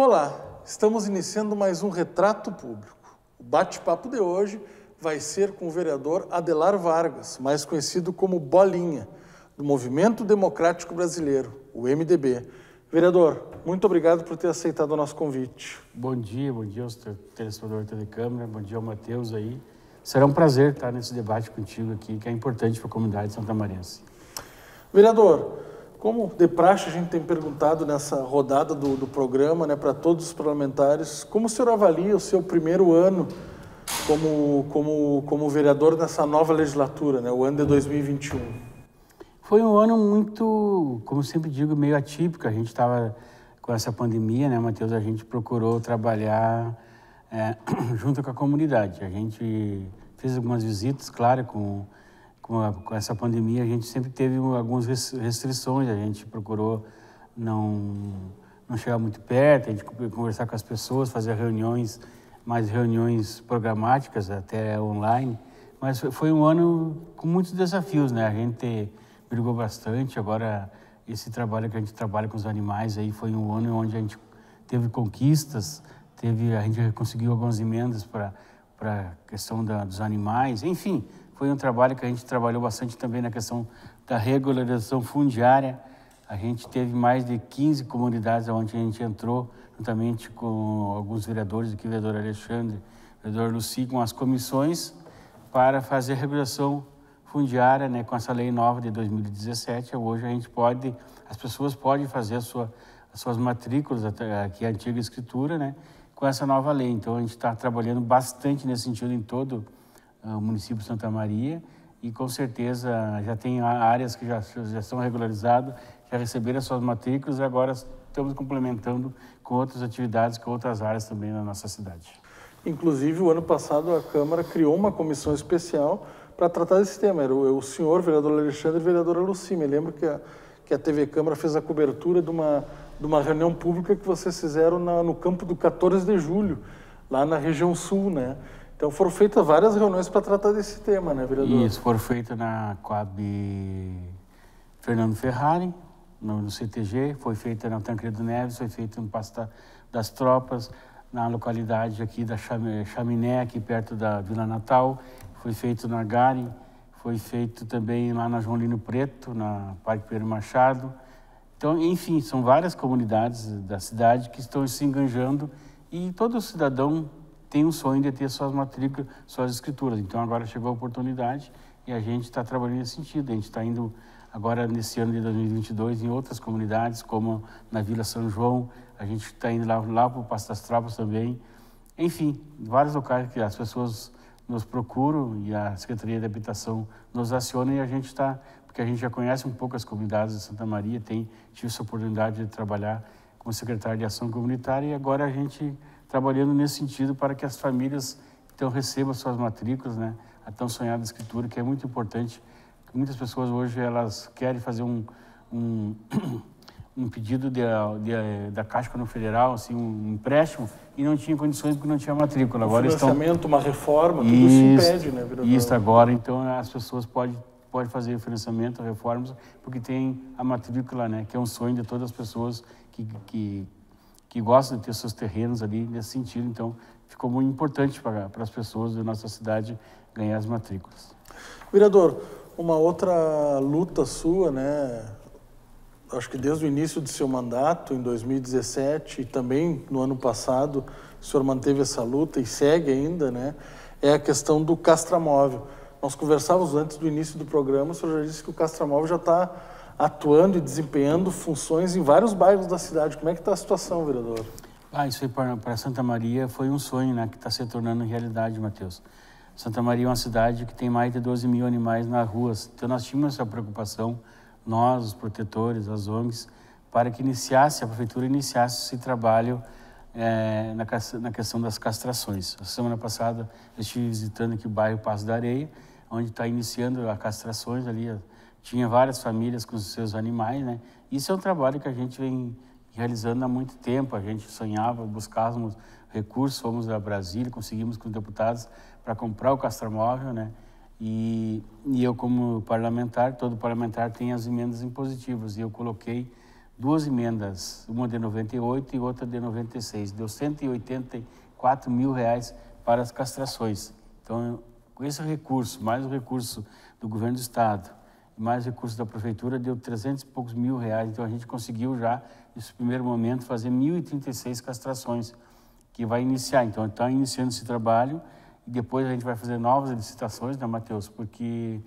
Olá, estamos iniciando mais um Retrato Público. O bate-papo de hoje vai ser com o vereador Adelar Vargas, mais conhecido como Bolinha, do Movimento Democrático Brasileiro, o MDB. Vereador, muito obrigado por ter aceitado o nosso convite. Bom dia, bom dia aos telespectadores da Câmara, bom dia ao Matheus aí. Será um prazer estar nesse debate contigo aqui, que é importante para a comunidade santamarense. Vereador, como de praxe a gente tem perguntado nessa rodada do, do programa, né, para todos os parlamentares, como o senhor avalia o seu primeiro ano como, como, como vereador nessa nova legislatura, né, o ano de 2021? Foi um ano muito, como sempre digo, meio atípico. A gente estava com essa pandemia, né, Matheus? A gente procurou trabalhar é, junto com a comunidade. A gente fez algumas visitas, claro, com, com, a, com, essa pandemia a gente sempre teve algumas restrições, a gente procurou não, não chegar muito perto, a gente conversar com as pessoas, fazer reuniões, mais reuniões programáticas, até online. Mas foi um ano com muitos desafios, né? A gente brigou bastante, agora esse trabalho que a gente trabalha com os animais aí foi um ano onde a gente teve conquistas, teve a gente conseguiu algumas emendas para para a questão da, dos animais, enfim, foi um trabalho que a gente trabalhou bastante também na questão da regularização fundiária. A gente teve mais de 15 comunidades onde a gente entrou, juntamente com alguns vereadores, aqui o vereador Alexandre, o vereador Luci, com as comissões para fazer regularização fundiária, né, com essa lei nova de 2017. Hoje a gente pode, as pessoas podem fazer sua, as suas matrículas, aqui a antiga escritura, né, com essa nova lei. Então, a gente está trabalhando bastante nesse sentido em todo uh, o município de Santa Maria e, com certeza, já tem áreas que já, já estão regularizadas, já receberam as suas matrículas e agora estamos complementando com outras atividades, com outras áreas também na nossa cidade. Inclusive, o ano passado, a Câmara criou uma comissão especial para tratar desse tema. Era o, o senhor, vereador Alexandre e vereadora Luci. Me lembro que a, que a TV Câmara fez a cobertura de uma de uma reunião pública que vocês fizeram na, no campo do 14 de julho, lá na região sul, né? Então foram feitas várias reuniões para tratar desse tema, né, vereador? Isso, foram feitas na Coab Fernando Ferrari, no, CTG, foi feita na Tancredo Neves, foi feita no Pasta das Tropas, na localidade aqui da Chaminé, aqui perto da Vila Natal, foi feito na Gari, foi feito também lá na João Lino Preto, na Parque Pedro Machado, então, enfim, são várias comunidades da cidade que estão se enganjando e todo cidadão tem um sonho de ter suas matrículas, suas escrituras. Então, agora chegou a oportunidade e a gente está trabalhando nesse sentido. A gente está indo agora, nesse ano de 2022, em outras comunidades, como na Vila São João, a gente está indo lá, lá para o Passo das Tropas também. Enfim, vários locais que as pessoas nos procuram e a Secretaria de Habitação nos aciona e a gente está porque a gente já conhece um pouco as comunidades de Santa Maria, tem tive essa oportunidade de trabalhar como secretário de Ação Comunitária e agora a gente trabalhando nesse sentido para que as famílias então recebam suas matrículas, né? A tão sonhada escritura que é muito importante. Muitas pessoas hoje elas querem fazer um, um, um pedido de, de, da Caixa Econômica Federal, assim, um empréstimo, e não tinha condições porque não tinha matrícula. Agora um financiamento, estão... uma reforma, tudo isso, se impede, né? Isso agora, então as pessoas podem pode fazer financiamento, reformas, porque tem a matrícula, né, que é um sonho de todas as pessoas que, que, que gostam de ter seus terrenos ali nesse sentido. Então, ficou muito importante para, para as pessoas da nossa cidade ganhar as matrículas. Vereador, uma outra luta sua, né, acho que desde o início do seu mandato, em 2017, e também no ano passado, o senhor manteve essa luta e segue ainda, né, é a questão do castramóvel. Nós conversávamos antes do início do programa, o senhor já disse que o Castramóvel já está atuando e desempenhando funções em vários bairros da cidade. Como é que está a situação, vereador? Ah, isso aí para Santa Maria foi um sonho, né, que está se tornando realidade, Matheus. Santa Maria é uma cidade que tem mais de 12 mil animais nas ruas. Então nós tínhamos essa preocupação, nós, os protetores, as ONGs, para que iniciasse, a prefeitura iniciasse esse trabalho é, na, na, questão das castrações. A semana passada eu estive visitando aqui o bairro Passo da Areia onde está iniciando as castrações ali. Tinha várias famílias com seus animais, né? Isso é um trabalho que a gente vem realizando há muito tempo. A gente sonhava, buscávamos recursos, fomos a Brasília, conseguimos com os deputados para comprar o castramóvel, né? E, e eu, como parlamentar, todo parlamentar tem as emendas impositivas, e eu coloquei duas emendas, uma de 98 e outra de 96. Deu 184 mil reais para as castrações. Então, com esse recurso, mais o recurso do governo do estado, mais recursos da prefeitura, deu 300 e poucos mil reais. Então, a gente conseguiu já, nesse primeiro momento, fazer 1.036 castrações, que vai iniciar. Então, está iniciando esse trabalho e depois a gente vai fazer novas licitações, né, Matheus? Porque,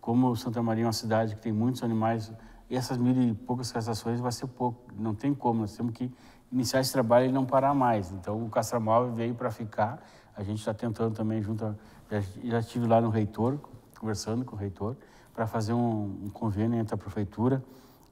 como Santa Maria é uma cidade que tem muitos animais, essas mil e poucas castrações vai ser pouco. Não tem como, nós temos que iniciar esse trabalho e não parar mais. Então, o castramóvel veio para ficar. A gente está tentando também, junto a, já estive lá no reitor, conversando com o reitor, para fazer um, um, convênio entre a prefeitura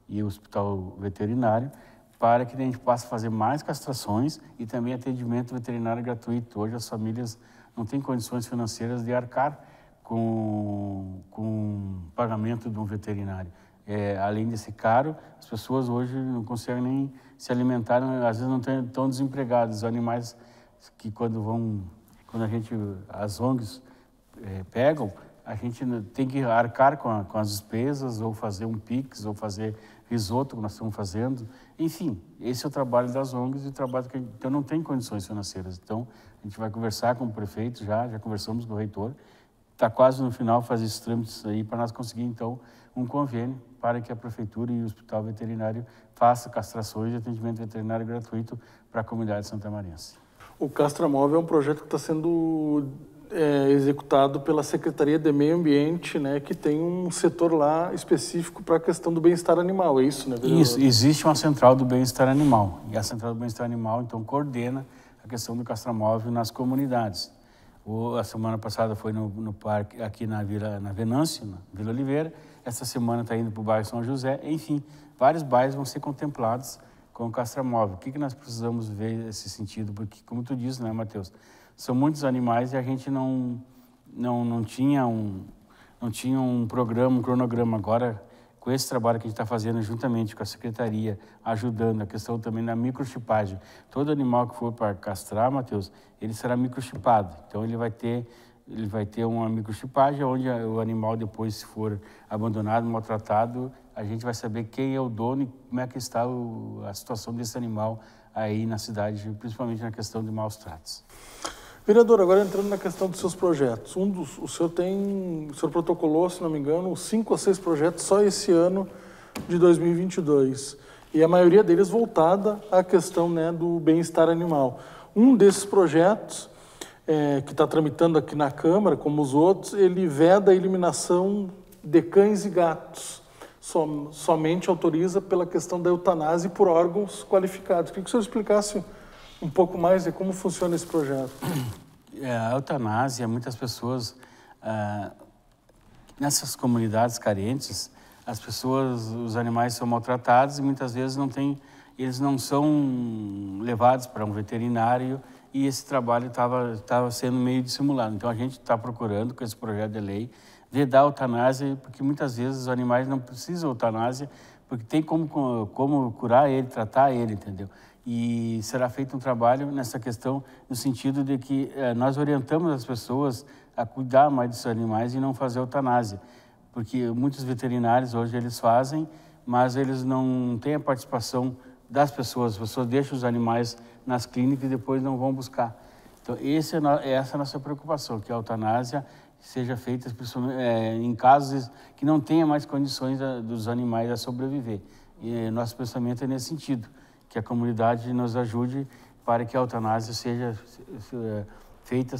e o hospital veterinário, para que a gente possa fazer mais castrações e também atendimento veterinário gratuito. Hoje as famílias não têm condições financeiras de arcar com, com pagamento de um veterinário. É, além de ser caro, as pessoas hoje não conseguem nem se alimentar, às vezes não estão desempregados. Os animais que quando vão, quando a gente, as ONGs é, pegam, a gente tem que arcar com, a, com, as despesas, ou fazer um PIX, ou fazer risoto, que nós estamos fazendo. Enfim, esse é o trabalho das ONGs e o trabalho que então não tem condições financeiras. Então, a gente vai conversar com o prefeito já, já conversamos com o reitor, está quase no final fazer esses trâmites aí para nós conseguir, então, um convênio para que a prefeitura e o hospital veterinário façam castrações e atendimento veterinário gratuito para a comunidade santamarense. O Castramóvel é um projeto que está sendo é, executado pela Secretaria de Meio Ambiente, né, que tem um setor lá específico para a questão do bem-estar animal, é isso, né? Vereador? Isso, existe uma central do bem-estar animal, e a central do bem-estar animal, então, coordena a questão do castramóvel nas comunidades. O, a semana passada foi no, no, parque, aqui na Vila, na Venâncio, na Vila Oliveira, essa semana está indo para o bairro São José, enfim, vários bairros vão ser contemplados com o castramóvel. O que, que nós precisamos ver nesse sentido? Porque, como tu disse, né, Matheus? São muitos animais e a gente não, não, não, tinha, um, não tinha um programa, um cronograma. Agora, com esse trabalho que a gente está fazendo juntamente com a secretaria, ajudando a questão também da microchipagem. Todo animal que for para castrar, Matheus, ele será microchipado. Então, ele vai ter ele vai ter uma microchipagem onde o animal depois se for abandonado, maltratado, a gente vai saber quem é o dono e como é que está o, a situação desse animal aí na cidade, principalmente na questão de maus tratos. Vereador, agora entrando na questão dos seus projetos. Um dos, o senhor tem, o senhor protocolou, se não me engano, cinco ou seis projetos só esse ano de 2022. E a maioria deles voltada à questão né, do bem-estar animal. Um desses projetos, é, que está tramitando aqui na Câmara, como os outros, ele veda a eliminação de cães e gatos. Som, somente autoriza pela questão da eutanásia por órgãos qualificados. Queria que o senhor explicasse um pouco mais de como funciona esse projeto. É, a eutanásia, muitas pessoas, ah, nessas comunidades carentes, as pessoas, os animais são maltratados e muitas vezes não tem, eles não são levados para um veterinário e esse trabalho estava sendo meio dissimulado. Então a gente está procurando com esse projeto de lei vedar a eutanásia, porque muitas vezes os animais não precisam de eutanásia, porque tem como, como curar ele, tratar ele, entendeu? e será feito um trabalho nessa questão no sentido de que eh, nós orientamos as pessoas a cuidar mais dos animais e não fazer eutanásia, porque muitos veterinários hoje eles fazem, mas eles não têm a participação das pessoas, as pessoas deixam os animais nas clínicas e depois não vão buscar. Então é essa é a nossa preocupação, que a eutanásia seja feita é, em casos que não tenha mais condições a, dos animais a sobreviver. E nosso pensamento é nesse sentido que a comunidade nos ajude para que a eutanásia seja é, feita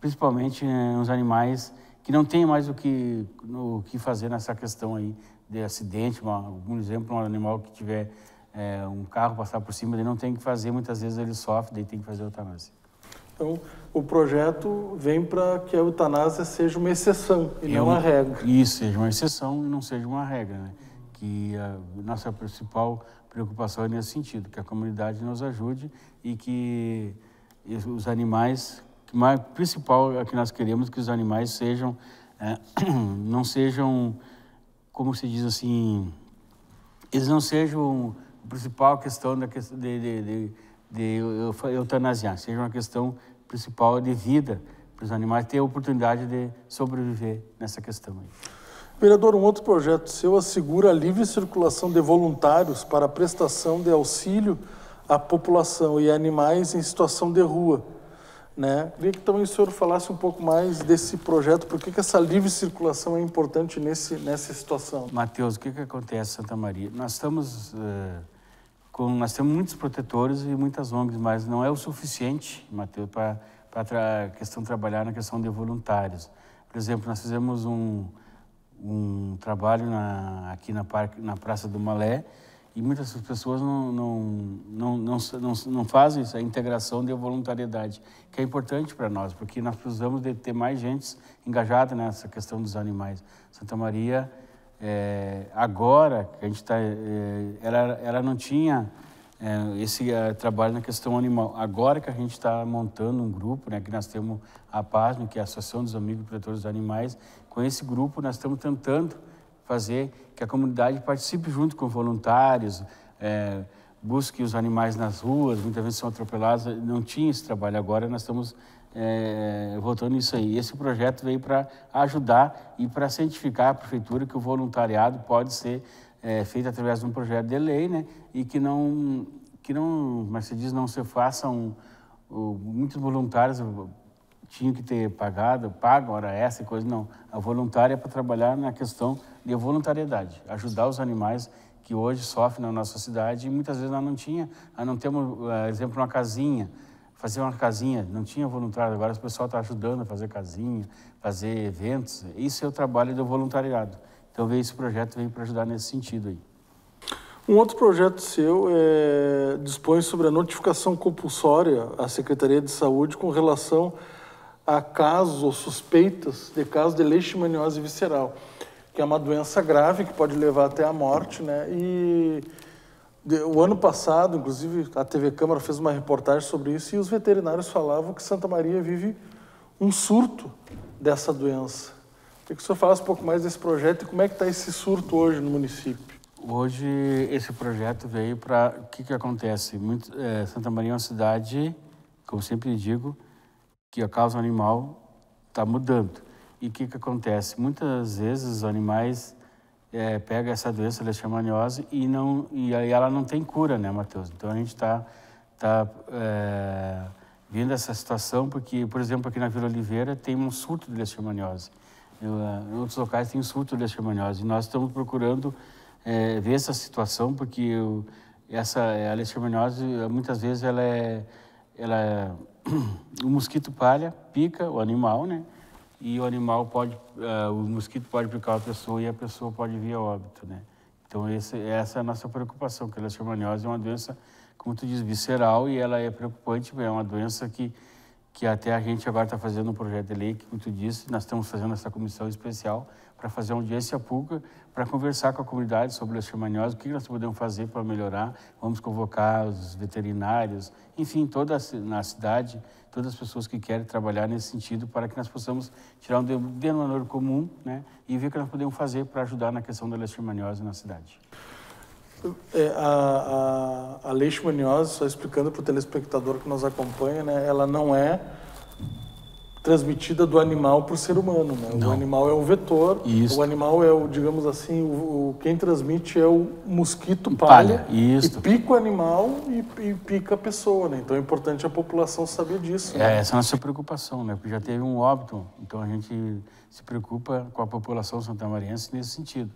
principalmente nos animais que não têm mais o que, o que fazer nessa questão aí de acidente, algum exemplo, um animal que tiver é, um carro passar por cima, ele não tem que fazer, muitas vezes ele sofre, daí tem que fazer eutanásia. Então, o projeto vem para que a eutanásia seja uma exceção e é não uma regra. Isso, seja uma exceção e não seja uma regra, né? Que a nossa principal preocupação é nesse sentido, que a comunidade nos ajude e que os animais, que mais principal é que nós queremos que os animais sejam, é, não sejam, como se diz assim, eles não sejam a principal questão da de, de, de, de eutanasiar, seja uma questão principal de vida para os animais ter a oportunidade de sobreviver nessa questão. Aí. Vereador, um outro projeto seu assegura a livre circulação de voluntários para a prestação de auxílio à população e animais em situação de rua. Né? Queria que também o senhor falasse um pouco mais desse projeto, por que, que essa livre circulação é importante nesse, nessa situação. Matheus, o que, que acontece em Santa Maria? Nós estamos uh, com, nós temos muitos protetores e muitas ONGs, mas não é o suficiente, Matheus, para a questão trabalhar na questão de voluntários. Por exemplo, nós fizemos um, um trabalho na, aqui na, parque, na Praça do Malé, e muitas pessoas não, não, não, não, não, não fazem essa integração de voluntariedade, que é importante para nós, porque nós precisamos de ter mais gente engajada nessa questão dos animais. Santa Maria, é, agora a gente está, é, ela, ela não tinha é, esse é, trabalho na questão animal. Agora que a gente está montando um grupo, né, que nós temos a PASM, que é a Associação dos Amigos Protetores dos Animais, com esse grupo nós estamos tentando fazer que a comunidade participe junto com voluntários, é, busque os animais nas ruas, muitas vezes são atropelados, não tinha esse trabalho, agora nós estamos é, voltando nisso aí. Esse projeto veio para ajudar e para cientificar a prefeitura que o voluntariado pode ser é, feito através de um projeto de lei, né, e que não, que não, mas se diz, não se façam, muitos voluntários tinham que ter pagado, pago hora essa coisa, não. A voluntária é para trabalhar na questão de voluntariedade, ajudar os animais que hoje sofrem na nossa cidade e muitas vezes nós não tinha, nós não temos, uh, exemplo, uma casinha, fazer uma casinha, não tinha voluntário, agora o pessoal está ajudando a fazer casinha, fazer eventos, isso é o trabalho do voluntariado. Então veio esse projeto veio para ajudar nesse sentido aí. Um outro projeto seu é, dispõe sobre a notificação compulsória à Secretaria de Saúde com relação a casos ou suspeitas de casos de leishmaniose visceral, que é uma doença grave que pode levar até a morte, né? E o ano passado, inclusive, a TV Câmara fez uma reportagem sobre isso e os veterinários falavam que Santa Maria vive um surto dessa doença. Queria que o senhor falasse um pouco mais desse projeto e como é que está esse surto hoje no município. Hoje esse projeto veio para o que que acontece? Muito, é, Santa Maria é uma cidade, como sempre digo, que a causa animal está mudando. E o que, que acontece? Muitas vezes os animais é, pegam essa doença leishmaniose e, não, e aí ela não tem cura, né, Matheus? Então a gente está tá, é, vendo essa situação porque, por exemplo, aqui na Vila Oliveira tem um surto de leishmaniose. Eu, é, em outros locais tem um surto de leishmaniose. E nós estamos procurando é, ver essa situação porque eu, essa a leishmaniose muitas vezes ela é ela é o mosquito palha pica o animal, né? E o animal pode, uh, o mosquito pode picar a pessoa e a pessoa pode vir a óbito, né? Então esse, essa é a nossa preocupação, que a leishmaniose é uma doença, como tu diz, visceral e ela é preocupante, é uma doença que que até a gente agora está fazendo um projeto de lei, que, como tu disse, nós estamos fazendo essa comissão especial para fazer uma audiência pública, para conversar com a comunidade sobre a leishmaniose, o que nós podemos fazer para melhorar. Vamos convocar os veterinários, enfim, toda a, na cidade, todas as pessoas que querem trabalhar nesse sentido, para que nós possamos tirar um denominador comum né, e ver o que nós podemos fazer para ajudar na questão da leishmaniose na cidade. É, a, a, a leishmaniose, só explicando para o telespectador que nos acompanha, né, ela não é transmitida do animal para o ser humano. Né? O animal é um vetor, o animal é o, digamos assim, o, o quem transmite é o mosquito palha, palha. e pica o animal e, e, pica a pessoa. Né? Então é importante a população saber disso. É, né? essa é a nossa preocupação, né? porque já teve um óbito, então a gente se preocupa com a população santamariense nesse sentido.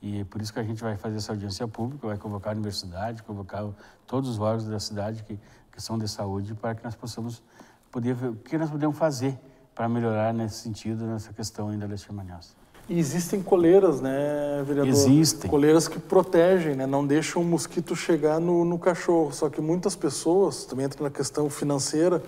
E é por isso que a gente vai fazer essa audiência pública, vai convocar a universidade, convocar todos os órgãos da cidade que, que são de saúde, para que nós possamos poder ver o que nós podemos fazer para melhorar nesse sentido, nessa questão ainda da leishmaniose. E existem coleiras, né, vereador? Existem. Coleiras que protegem, né? não deixam o mosquito chegar no, no cachorro. Só que muitas pessoas, também entra na questão financeira,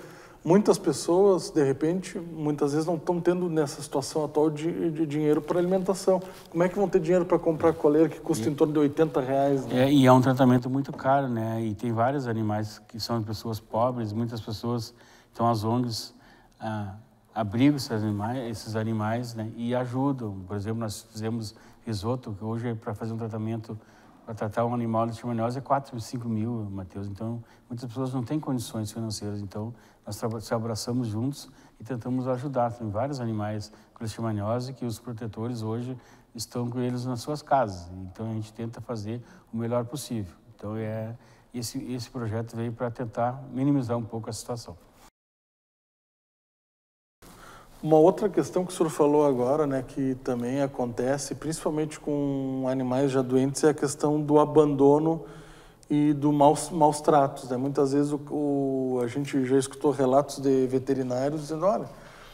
Muitas pessoas, de repente, muitas vezes não estão tendo nessa situação atual de, de dinheiro para alimentação. Como é que vão ter dinheiro para comprar coleira que custa e, em torno de 80 reais? Né? É, e é um tratamento muito caro, né? E tem vários animais que são pessoas pobres, muitas pessoas, então as ONGs ah, abrigam esses animais, esses animais né? e ajudam. Por exemplo, nós fizemos risoto, que hoje é para fazer um tratamento para tratar um animal de leishmaniose é 4, 5 mil, Matheus. Então, muitas pessoas não têm condições financeiras. Então, nós se abraçamos juntos e tentamos ajudar. Tem vários animais com leishmaniose que os protetores hoje estão com eles nas suas casas. Então, a gente tenta fazer o melhor possível. Então, é, esse, esse projeto veio para tentar minimizar um pouco a situação. Uma outra questão que o senhor falou agora, né, que também acontece, principalmente com animais já doentes, é a questão do abandono e do maus, maus tratos. Né? Muitas vezes o, o, a gente já escutou relatos de veterinários dizendo, olha,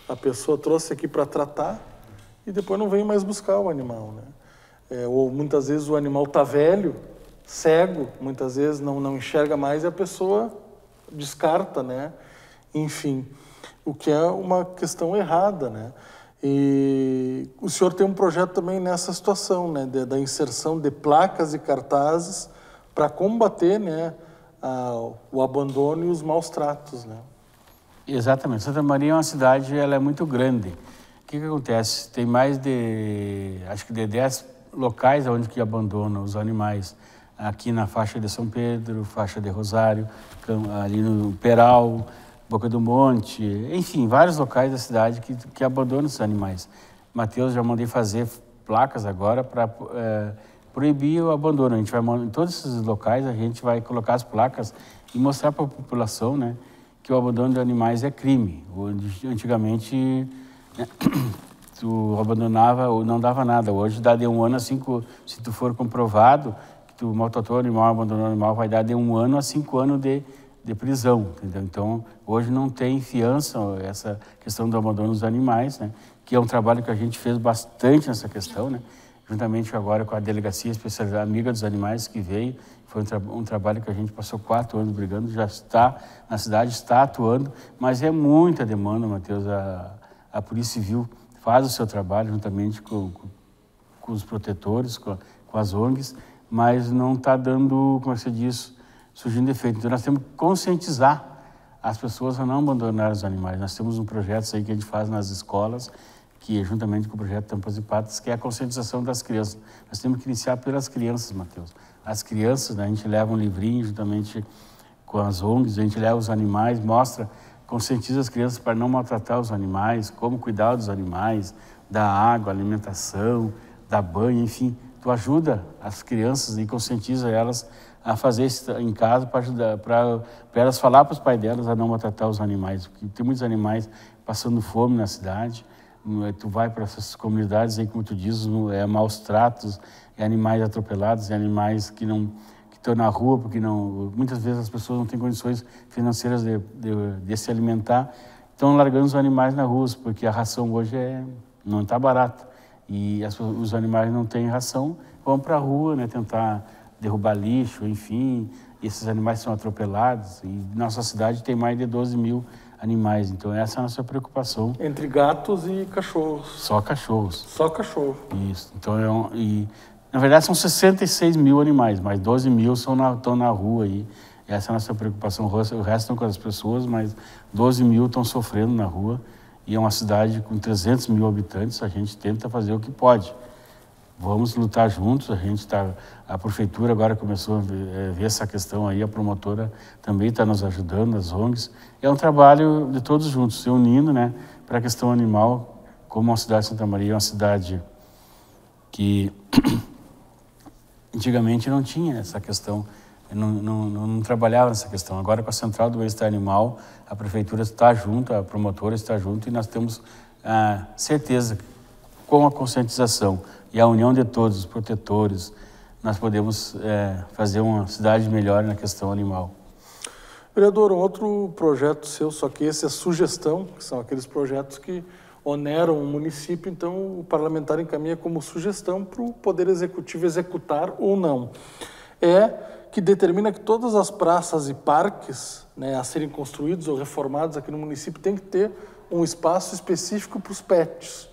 a pessoa trouxe aqui para tratar e depois não vem mais buscar o animal. Né? É, ou muitas vezes o animal está velho, cego, muitas vezes não, não enxerga mais e a pessoa descarta, né? Enfim o que é uma questão errada, né? E o senhor tem um projeto também nessa situação, né, de, da inserção de placas e cartazes para combater, né, a, o abandono e os maus tratos, né? Exatamente. Santa Maria é uma cidade, ela é muito grande. O que, que acontece? Tem mais de, acho que de 10 locais onde que abandonam os animais. Aqui na faixa de São Pedro, faixa de Rosário, ali no Peral, Boca do Monte, enfim, vários locais da cidade que, que abandonam esses animais. Mateus já mandei fazer placas agora para é, proibir o abandono. A gente vai em todos esses locais a gente vai colocar as placas e mostrar para a população, né, que o abandono de animais é crime. Antigamente né, tu abandonava ou não dava nada. Hoje dá de um ano a cinco, se tu for comprovado que tu maltratou o animal, abandonou o animal, vai dar de um ano a cinco anos de de prisão, entendeu? Então, hoje não tem fiança essa questão do abandono dos animais, né? Que é um trabalho que a gente fez bastante nessa questão, né? Juntamente agora com a delegacia especializada amiga dos animais que veio, foi um, tra um, trabalho que a gente passou quatro anos brigando, já está na cidade, está atuando, mas é muita demanda, Matheus. A, a Polícia Civil faz o seu trabalho juntamente com, com, com os protetores, com, com as ONGs, mas não está dando, como é você diz, surgindo efeito. Então, nós temos que conscientizar as pessoas a não abandonar os animais. Nós temos um projeto aí que a gente faz nas escolas, que é juntamente com o projeto Tampas e Patas, que é a conscientização das crianças. Nós temos que iniciar pelas crianças, Matheus. As crianças, né, a gente leva um livrinho juntamente com as ONGs, a gente leva os animais, mostra, conscientiza as crianças para não maltratar os animais, como cuidar dos animais, da água, alimentação, da banho, enfim. Tu ajuda as crianças e conscientiza elas a fazer isso em casa para ajudar, para elas falar para os pais delas a não maltratar os animais, porque tem muitos animais passando fome na cidade. É, tu vai para essas comunidades aí, como tu diz, é maus tratos, é animais atropelados, é animais que não que estão na rua porque não muitas vezes as pessoas não têm condições financeiras de, de, de se alimentar, estão largando os animais na rua porque a ração hoje é não está barata e as, os animais não têm ração, vão para a rua, né, tentar derrubar lixo, enfim, esses animais são atropelados. E nossa cidade tem mais de 12 mil animais, então essa é a nossa preocupação. Entre gatos e cachorros. Só cachorros. Só cachorro. Isso. Então é um, e na verdade são 66 mil animais, mas 12 mil estão na, estão na rua aí. Essa é a nossa preocupação. O resto estão com as pessoas, mas 12 mil estão sofrendo na rua. E é uma cidade com 300 mil habitantes. A gente tenta fazer o que pode. Vamos lutar juntos. A gente está, a prefeitura agora começou a ver, é, ver essa questão aí. A promotora também está nos ajudando, as ONGs. É um trabalho de todos juntos, se unindo, né, para a questão animal. Como a cidade de Santa Maria é uma cidade que antigamente não tinha essa questão, não, não, não, trabalhava nessa questão. Agora, com a Central do Bem-Estar Animal, a Prefeitura está junto, a promotora está junto e nós temos a certeza, com a conscientização, e a união de todos os protetores, nós podemos é, fazer uma cidade melhor na questão animal. Vereador, outro projeto seu, só que esse é sugestão, que são aqueles projetos que oneram o município, então o parlamentar encaminha como sugestão para o Poder Executivo executar ou não. É que determina que todas as praças e parques né, a serem construídos ou reformados aqui no município tem que ter um espaço específico para os pets.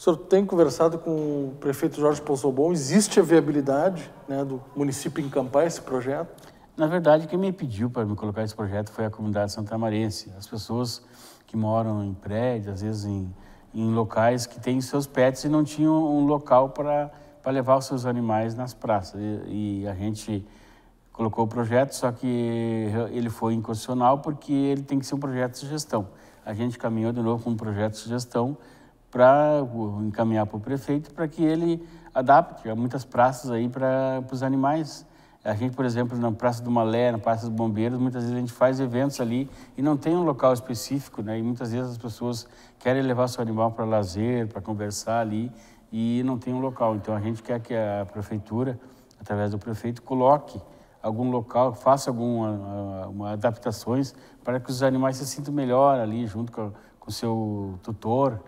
O senhor tem conversado com o prefeito Jorge Poussobon, existe a viabilidade né, do município encampar esse projeto? Na verdade, quem me pediu para me colocar esse projeto foi a comunidade santamarense. As pessoas que moram em prédios, às vezes em, em locais que têm seus pets e não tinham um local para levar os seus animais nas praças. E, e, a gente colocou o projeto, só que ele foi inconstitucional porque ele tem que ser um projeto de gestão. A gente caminhou de novo com um projeto de gestão para encaminhar para o prefeito para que ele adapte a muitas praças aí para os animais. A gente, por exemplo, na Praça do Malé, na Praça dos Bombeiros, muitas vezes a gente faz eventos ali e não tem um local específico, né? E muitas vezes as pessoas querem levar seu animal para lazer, para conversar ali e não tem um local. Então a gente quer que a prefeitura, através do prefeito, coloque algum local, faça algumas adaptações para que os animais se sintam melhor ali junto com o seu tutor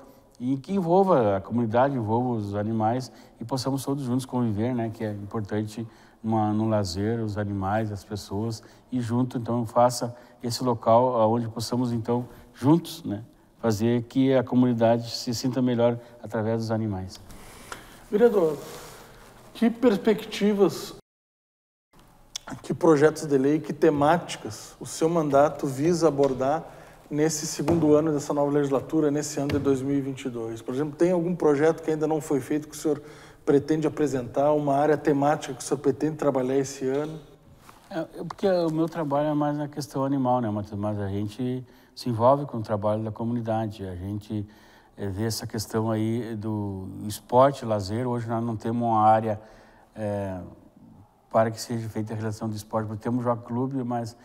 e que envolva a comunidade, envolva os animais e possamos todos juntos conviver, né? Que é importante uma, no lazer, os animais, as pessoas e junto então faça esse local onde possamos então juntos, né? Fazer que a comunidade se sinta melhor através dos animais. Vereador, que perspectivas, que projetos de lei, que temáticas o seu mandato visa abordar nesse segundo ano dessa nova legislatura, nesse ano de 2022? Por exemplo, tem algum projeto que ainda não foi feito que o senhor pretende apresentar, uma área temática que o senhor pretende trabalhar esse ano? É, é porque o meu trabalho é mais na questão animal, né, Matheus? Mas a gente se envolve com o trabalho da comunidade, a gente é, vê essa questão aí do esporte, lazer. Hoje nós não temos uma área é, para que seja feita a relação do esporte, porque temos o Jogo Clube, mas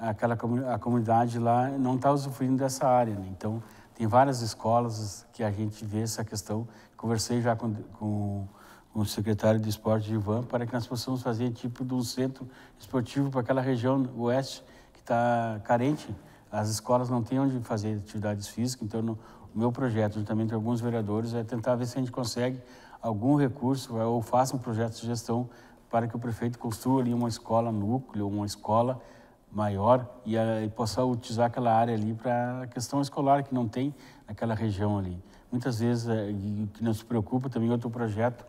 aquela a comunidade lá não está usufruindo dessa área. Né? Então, tem várias escolas que a gente vê essa questão. Conversei já com, com, com o secretário de esporte, Ivan, para que nós possamos fazer tipo de um centro esportivo para aquela região oeste que está carente. As escolas não têm onde fazer atividades físicas, então no, o meu projeto, juntamente com alguns vereadores, é tentar ver se a gente consegue algum recurso ou faça um projeto de gestão para que o prefeito construa ali uma escola núcleo, uma escola maior e, e possa utilizar aquela área ali para a questão escolar que não tem naquela região ali. Muitas vezes, é, e que nos preocupa também outro projeto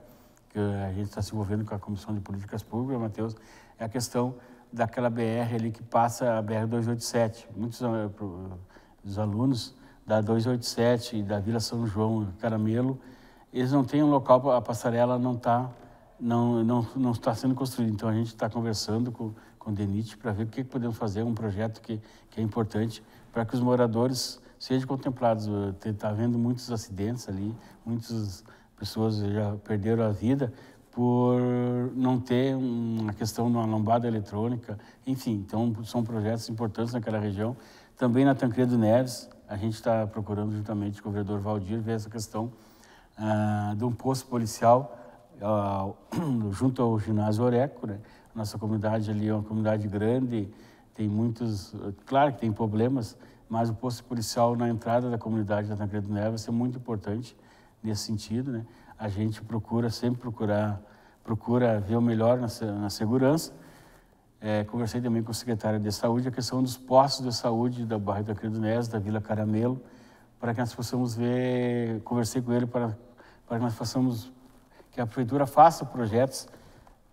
que a gente está se envolvendo com a Comissão de Políticas Públicas, Matheus, é a questão daquela BR ali que passa a BR 287. Muitos uh, dos alunos da 287 e da Vila São João, Caramelo, eles não têm um local, a passarela não está não, não, não está sendo construída. Então a gente está conversando com com o DENIT para ver o que podemos fazer, um projeto que, que é importante para que os moradores sejam contemplados. Está havendo muitos acidentes ali, muitas pessoas já perderam a vida por não ter uma questão de uma lombada eletrônica, enfim, então são projetos importantes naquela região. Também na Tancredo Neves, a gente está procurando juntamente com o vereador Valdir ver essa questão ah, de um posto policial ah, junto ao ginásio Oreco, né? Nossa comunidade ali é uma comunidade grande, tem muitos, claro que tem problemas, mas o posto policial na entrada da comunidade da Tancredo Neves é muito importante nesse sentido, né? A gente procura sempre procurar procura ver o melhor na, na segurança. É, conversei também com o secretário de saúde a questão dos postos de saúde da bairro da Tancredo Neves, da Vila Caramelo, para que nós possamos ver, conversei com ele para para que nós possamos que a prefeitura faça projetos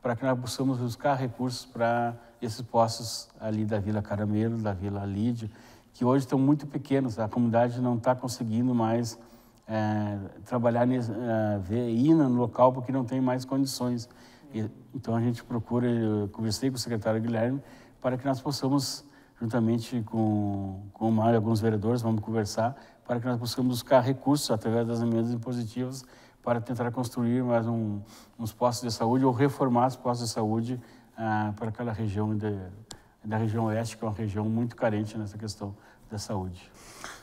para que nós possamos buscar recursos para esses postos ali da Vila Caramelo, da Vila Lídia, que hoje estão muito pequenos, a comunidade não está conseguindo mais é, trabalhar, é, ver, ir no local porque não tem mais condições. E, então a gente procura, eu conversei com o secretário Guilherme, para que nós possamos, juntamente com, com mais alguns vereadores, vamos conversar, para que nós possamos buscar recursos através das emendas impositivas para tentar construir mais um, uns postos de saúde ou reformar os postos de saúde ah, para aquela região de, da região oeste, que é uma região muito carente nessa questão da saúde.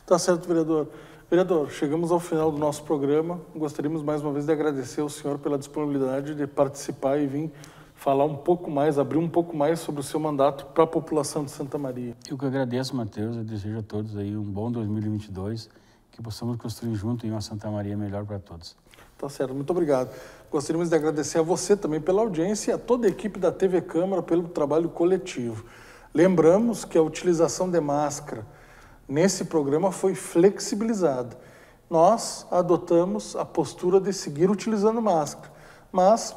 Tá certo, vereador. Vereador, chegamos ao final do nosso programa. Gostaríamos mais uma vez de agradecer ao senhor pela disponibilidade de participar e vir falar um pouco mais, abrir um pouco mais sobre o seu mandato para a população de Santa Maria. Eu que agradeço, Matheus. Eu desejo a todos aí um bom 2022, que possamos construir junto em uma Santa Maria melhor para todos. Tá certo, muito obrigado. Gostaríamos de agradecer a você também pela audiência e a toda a equipe da TV Câmara pelo trabalho coletivo. Lembramos que a utilização de máscara nesse programa foi flexibilizada. Nós adotamos a postura de seguir utilizando máscara, mas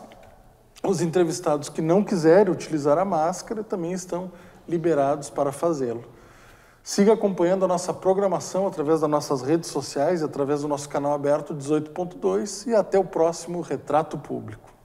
os entrevistados que não quiserem utilizar a máscara também estão liberados para fazê-lo. Siga acompanhando a nossa programação através das nossas redes sociais, através do nosso canal aberto 18.2 e até o próximo Retrato Público.